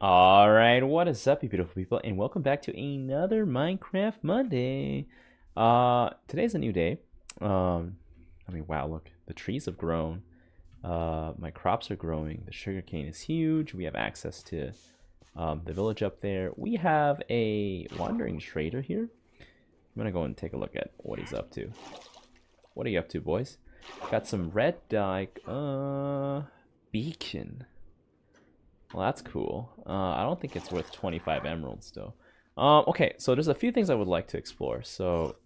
Alright, what is up you beautiful people and welcome back to another Minecraft Monday. Uh today's a new day. Um I mean wow look, the trees have grown. Uh my crops are growing, the sugarcane is huge, we have access to um, the village up there. We have a wandering trader here. I'm gonna go and take a look at what he's up to. What are you up to, boys? Got some red dye uh beacon. Well, that's cool. Uh, I don't think it's worth 25 emeralds, though. Um, okay, so there's a few things I would like to explore. So,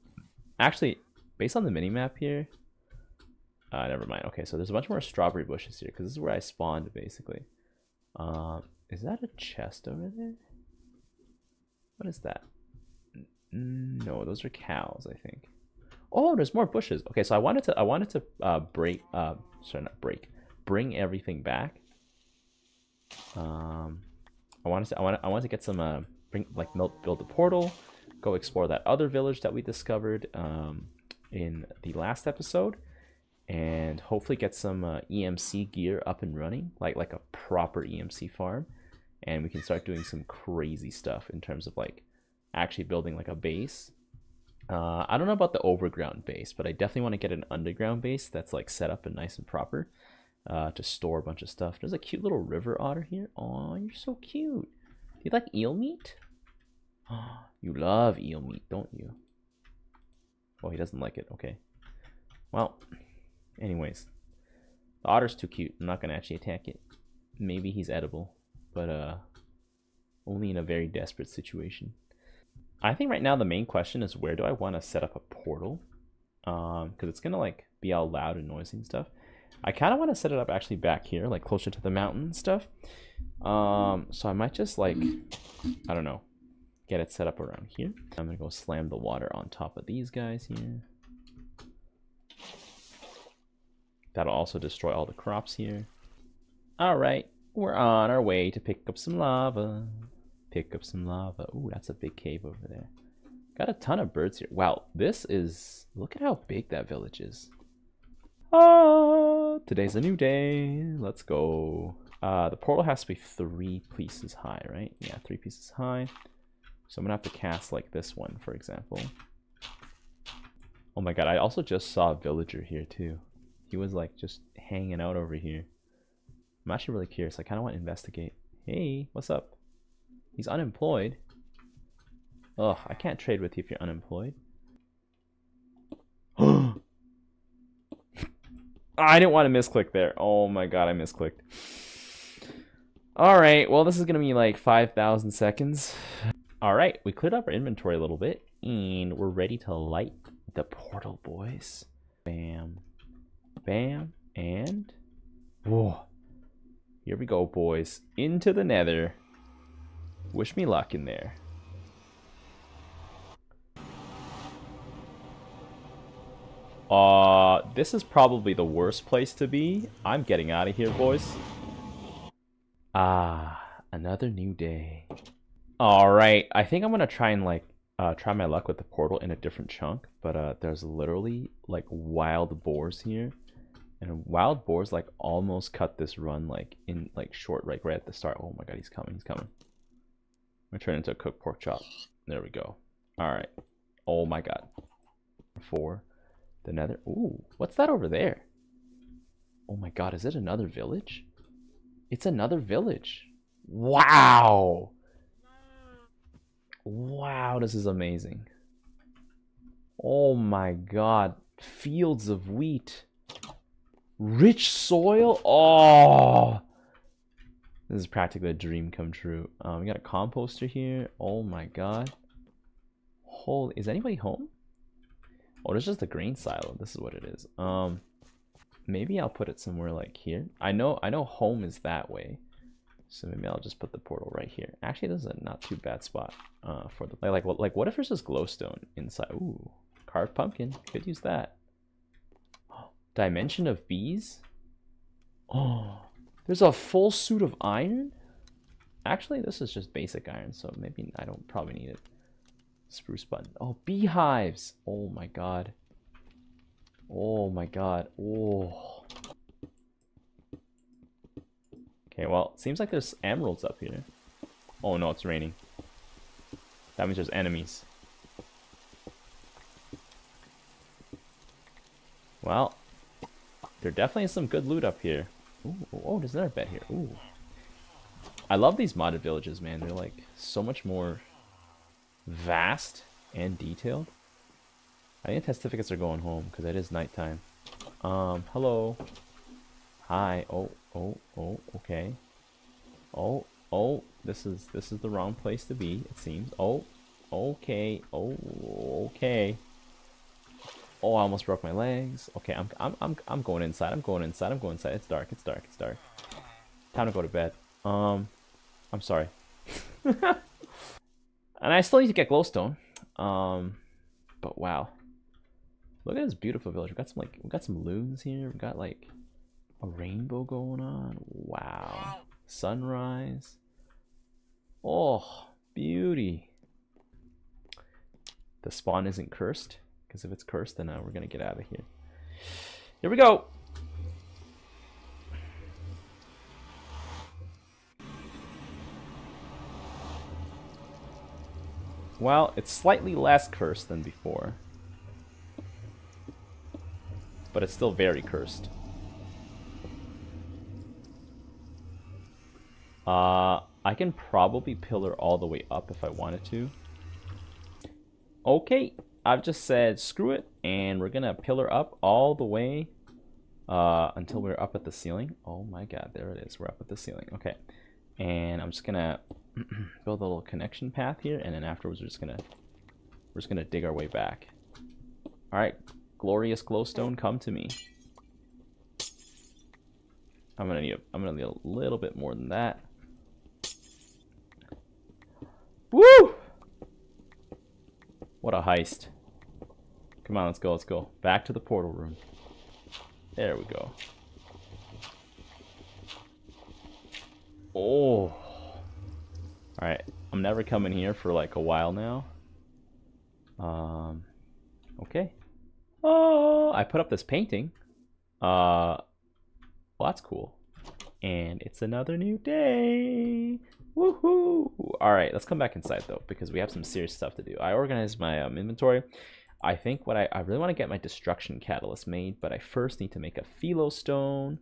actually, based on the mini-map here... Uh, never mind. Okay, so there's a bunch more strawberry bushes here, because this is where I spawned, basically. Um, is that a chest over there? What is that? No, those are cows, I think. Oh, there's more bushes. Okay, so I wanted to I wanted to uh, break uh sorry not break bring everything back. Um, I wanted to I want I wanted to get some uh bring like build a portal, go explore that other village that we discovered um in the last episode, and hopefully get some uh, EMC gear up and running like like a proper EMC farm, and we can start doing some crazy stuff in terms of like actually building like a base. Uh, I don't know about the overground base, but I definitely want to get an underground base that's like set up and nice and proper uh, to store a bunch of stuff. There's a cute little river otter here. Oh, you're so cute. Do you like eel meat? Oh, you love eel meat, don't you? Oh, he doesn't like it. Okay. Well, anyways. The otter's too cute. I'm not going to actually attack it. Maybe he's edible, but uh, only in a very desperate situation. I think right now the main question is where do I want to set up a portal? Um, because it's gonna like be all loud and noisy and stuff. I kind of want to set it up actually back here, like closer to the mountain stuff. Um, so I might just like, I don't know, get it set up around here. I'm gonna go slam the water on top of these guys here. That'll also destroy all the crops here. All right, we're on our way to pick up some lava pick up some lava. Ooh, that's a big cave over there. Got a ton of birds here. Wow, this is... Look at how big that village is. Ah, today's a new day. Let's go. Uh, the portal has to be three pieces high, right? Yeah, three pieces high. So I'm gonna have to cast like this one, for example. Oh my god, I also just saw a villager here too. He was like just hanging out over here. I'm actually really curious. I kind of want to investigate. Hey, what's up? He's unemployed. Ugh, I can't trade with you if you're unemployed. I didn't want to misclick there. Oh my god, I misclicked. Alright, well this is going to be like 5,000 seconds. Alright, we cleared up our inventory a little bit. And we're ready to light the portal, boys. Bam. Bam. And... Whoa. Here we go, boys. Into the nether. Wish me luck in there. Uh, this is probably the worst place to be. I'm getting out of here, boys. Ah, another new day. Alright, I think I'm gonna try and, like, uh, try my luck with the portal in a different chunk. But, uh, there's literally, like, wild boars here. And wild boars, like, almost cut this run, like, in, like, short, like, right at the start. Oh my god, he's coming, he's coming. I'm gonna turn into a cooked pork chop. There we go. Alright. Oh my god. Four. The nether. Ooh, what's that over there? Oh my god, is it another village? It's another village. Wow. Wow, this is amazing. Oh my god. Fields of wheat. Rich soil. Oh. This is practically a dream come true. Um, we got a composter here. Oh my god. Holy, is anybody home? Oh, there's just a grain silo. This is what it is. Um, maybe I'll put it somewhere like here. I know, I know home is that way. So maybe I'll just put the portal right here. Actually, this is a not too bad spot uh, for the like, like like what if there's just glowstone inside? Ooh, carved pumpkin. Could use that. Dimension of bees. Oh, there's a full suit of iron? Actually, this is just basic iron, so maybe I don't probably need it. Spruce button. Oh, beehives! Oh my god. Oh my god. Oh. Okay, well, seems like there's emeralds up here. Oh no, it's raining. That means there's enemies. Well, there definitely is some good loot up here. Ooh, oh, there's another bed here. Ooh. I love these modded villages, man. They're like so much more vast and detailed. I think testificates are going home because it is nighttime. Um, hello. Hi. Oh, oh, oh, okay. Oh, oh, this is this is the wrong place to be, it seems. Oh, okay. Oh, okay. Oh, I almost broke my legs. Okay, I'm I'm I'm I'm going inside. I'm going inside. I'm going inside. It's dark. It's dark. It's dark. Time to go to bed. Um, I'm sorry. and I still need to get glowstone. Um, but wow. Look at this beautiful village. We've got some like we got some loons here. We've got like a rainbow going on. Wow. Sunrise. Oh, beauty. The spawn isn't cursed. Because if it's cursed, then uh, we're going to get out of here. Here we go. Well, it's slightly less cursed than before. But it's still very cursed. Uh, I can probably pillar all the way up if I wanted to. Okay, I've just said screw it, and we're gonna pillar up all the way uh, until we're up at the ceiling. Oh my god, there it is. We're up at the ceiling. Okay, and I'm just gonna build a little connection path here, and then afterwards we're just gonna we're just gonna dig our way back. All right, glorious glowstone, come to me. I'm gonna need a, I'm gonna need a little bit more than that. Woo! What a heist. Come on, let's go, let's go. Back to the portal room. There we go. Oh. Alright, I'm never coming here for like a while now. Um, okay. Oh, I put up this painting. Uh, well, that's cool. And it's another new day. Woohoo! All right, let's come back inside though, because we have some serious stuff to do. I organized my um, inventory. I think what I, I really want to get my destruction catalyst made, but I first need to make a philo stone,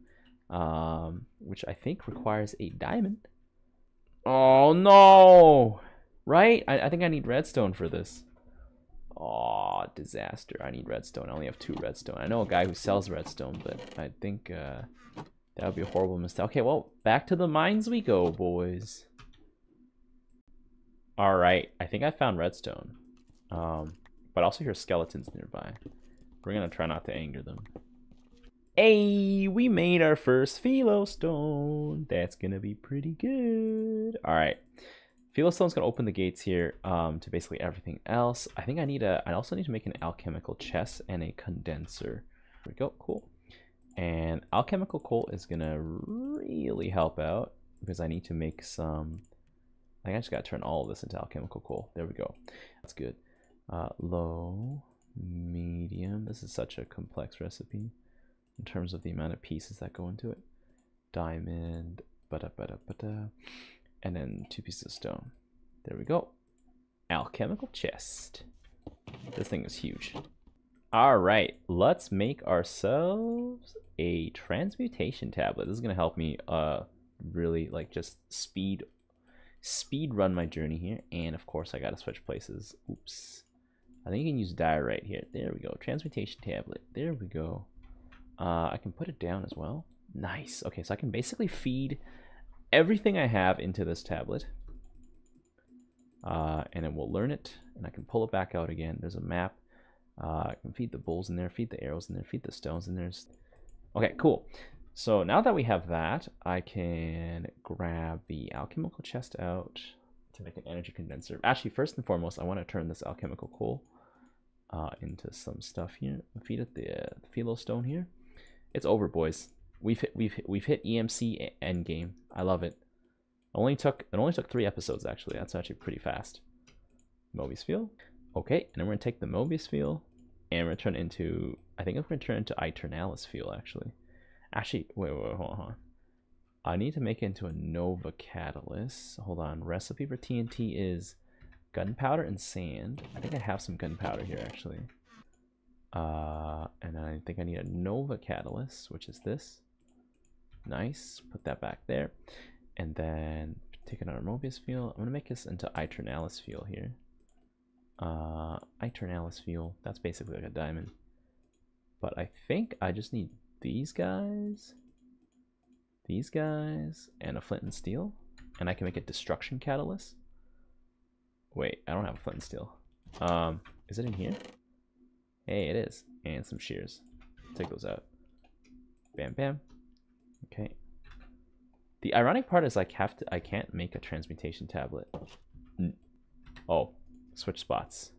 um, which I think requires a diamond. Oh no! Right? I, I think I need redstone for this. Oh, disaster. I need redstone. I only have two redstone. I know a guy who sells redstone, but I think uh, that would be a horrible mistake. Okay, well, back to the mines we go, boys. All right, I think I found redstone. Um, but I also hear skeletons nearby. We're gonna try not to anger them. Hey, we made our first philo stone. That's gonna be pretty good. All right, philo stone's gonna open the gates here um, to basically everything else. I think I need a. I also need to make an alchemical chest and a condenser. There we go. Cool. And alchemical coal is gonna really help out because I need to make some I think I just got to turn all of this into alchemical coal. There we go. That's good. Uh, low, medium. This is such a complex recipe in terms of the amount of pieces that go into it. Diamond, and then two pieces of stone. There we go. Alchemical chest. This thing is huge. All right, let's make ourselves a transmutation tablet. This is gonna help me uh really like just speed speed run my journey here. And of course, I got to switch places. Oops. I think you can use diorite here. There we go. Transmutation tablet. There we go. Uh, I can put it down as well. Nice. Okay, so I can basically feed everything I have into this tablet. Uh, and it will learn it. And I can pull it back out again. There's a map. Uh, I can feed the bulls in there, feed the arrows in there, feed the stones in there. Okay, cool. So now that we have that, I can grab the alchemical chest out to make an energy condenser. Actually, first and foremost, I want to turn this alchemical coal uh, into some stuff here. Feed it the, the philo stone here. It's over, boys. We've hit, we've hit, we've hit EMC endgame. I love it. Only took it only took three episodes actually. That's actually pretty fast. Mobius fuel. Okay, and then we're gonna take the Mobius fuel and we're gonna turn into I think I'm gonna turn into Aeternalis fuel actually. Actually, wait, wait, hold on. I need to make it into a Nova Catalyst. Hold on. Recipe for TNT is gunpowder and sand. I think I have some gunpowder here, actually. Uh, and I think I need a Nova Catalyst, which is this. Nice. Put that back there. And then take another Mobius fuel. I'm going to make this into Aeternalis fuel here. Uh, Aeternalis fuel. That's basically like a diamond. But I think I just need these guys, these guys, and a flint and steel. And I can make a destruction catalyst. Wait, I don't have a flint and steel. Um, is it in here? Hey, it is. And some shears. Take those out. Bam, bam. Okay. The ironic part is like have to I can't make a transmutation tablet. Oh, switch spots.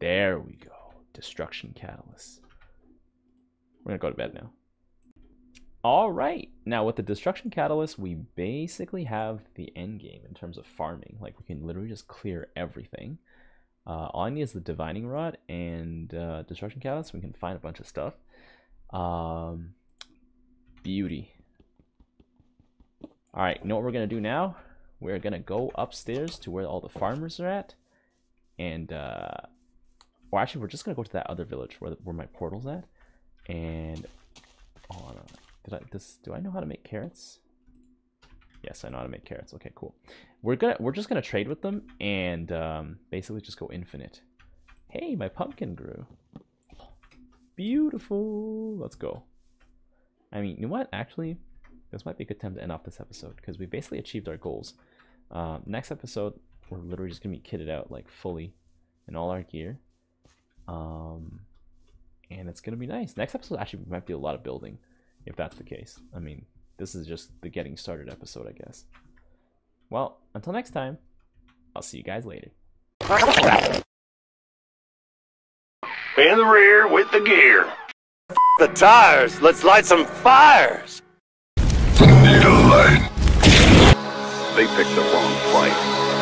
There we go. Destruction catalyst. We're gonna go to bed now. All right. Now with the destruction catalyst, we basically have the end game in terms of farming. Like we can literally just clear everything. Uh, all I need is the divining rod and uh, destruction catalyst. We can find a bunch of stuff. Um, beauty. All right. You know what we're gonna do now? We're gonna go upstairs to where all the farmers are at, and uh, or actually, we're just gonna go to that other village where where my portal's at, and oh, no. Did I this do I know how to make carrots? Yes, I know how to make carrots. Okay, cool. We're gonna we're just gonna trade with them and um, basically just go infinite. Hey, my pumpkin grew. Beautiful. Let's go. I mean, you know what? Actually, this might be a good time to end off this episode because we basically achieved our goals. Uh, next episode, we're literally just gonna be kitted out like fully in all our gear. Um, and it's gonna be nice. Next episode actually might be a lot of building if that's the case. I mean, this is just the getting started episode, I guess. Well, until next time, I'll see you guys later. In the rear with the gear. The tires, let's light some fires. Need a light. They picked the wrong fight.